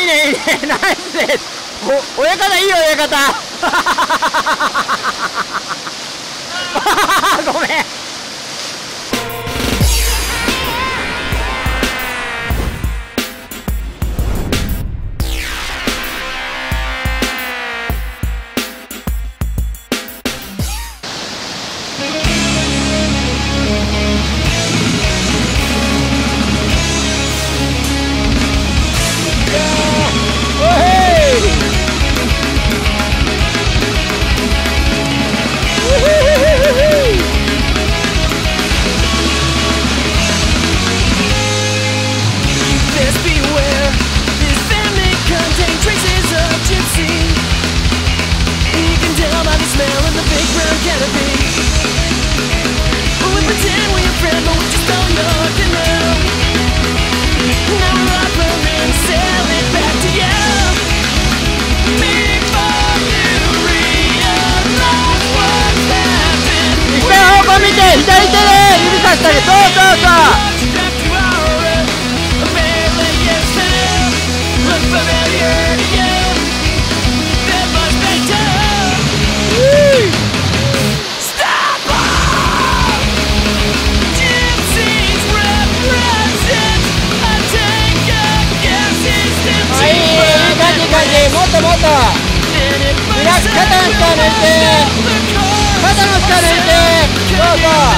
いいねいいねナイスですお親方いいよ親方。指さしてあげそう。そうそうもっともっと。リラックス肩の下抜いて。肩の下抜いて。そうそ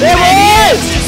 ¡Vamos!